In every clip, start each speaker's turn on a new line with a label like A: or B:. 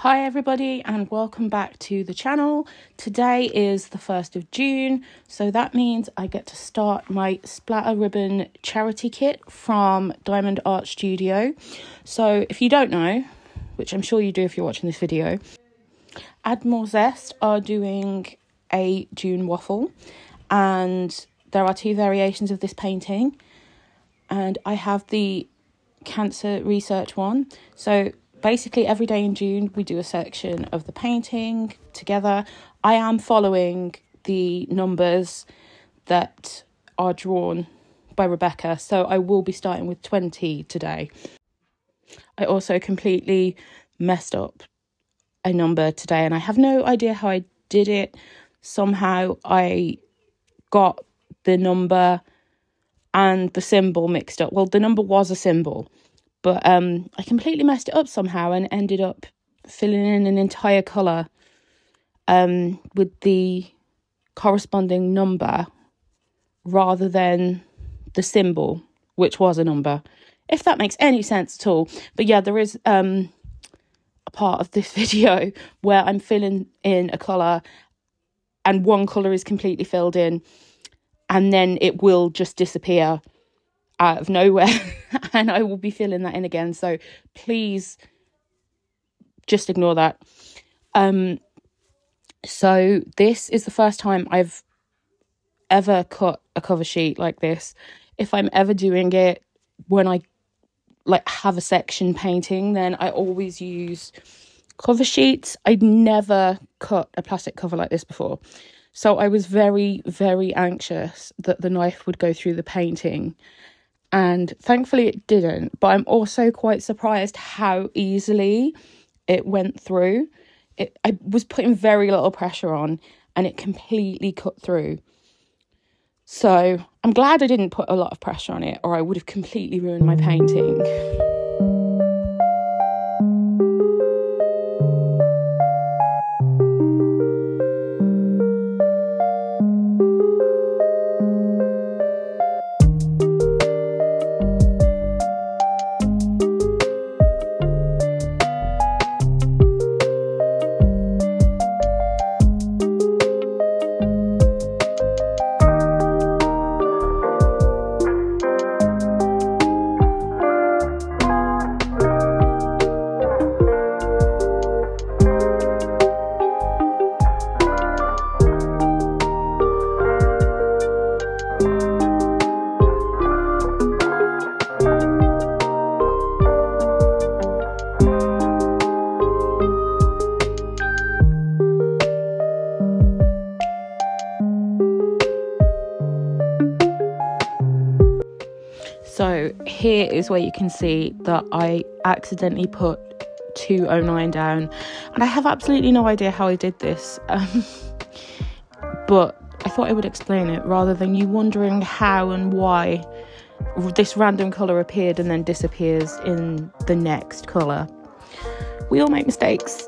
A: Hi everybody and welcome back to the channel. Today is the 1st of June, so that means I get to start my splatter ribbon charity kit from Diamond Art Studio. So if you don't know, which I'm sure you do if you're watching this video, Add More Zest are doing a June waffle and there are two variations of this painting and I have the cancer research one. So basically every day in June we do a section of the painting together. I am following the numbers that are drawn by Rebecca, so I will be starting with 20 today. I also completely messed up a number today and I have no idea how I did it. Somehow I got the number and the symbol mixed up. Well, the number was a symbol, but um, I completely messed it up somehow and ended up filling in an entire colour um, with the corresponding number rather than the symbol, which was a number. If that makes any sense at all. But yeah, there is um, a part of this video where I'm filling in a colour and one colour is completely filled in and then it will just disappear out of nowhere and I will be filling that in again. So please just ignore that. Um, so this is the first time I've ever cut a cover sheet like this. If I'm ever doing it when I like have a section painting, then I always use cover sheets. I'd never cut a plastic cover like this before. So I was very, very anxious that the knife would go through the painting and thankfully it didn't. But I'm also quite surprised how easily it went through. It, I was putting very little pressure on and it completely cut through. So I'm glad I didn't put a lot of pressure on it or I would have completely ruined my painting. So here is where you can see that I accidentally put 209 down and I have absolutely no idea how I did this. Um, but I thought I would explain it rather than you wondering how and why this random colour appeared and then disappears in the next colour. We all make mistakes.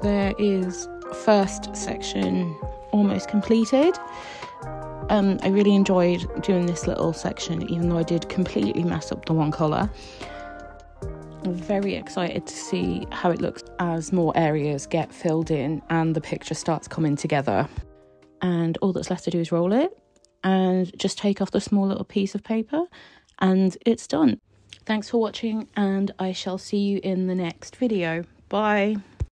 A: There is first section almost completed. Um, I really enjoyed doing this little section, even though I did completely mess up the one colour. I'm very excited to see how it looks as more areas get filled in and the picture starts coming together. And all that's left to do is roll it and just take off the small little piece of paper and it's done. Thanks for watching and I shall see you in the next video. Bye.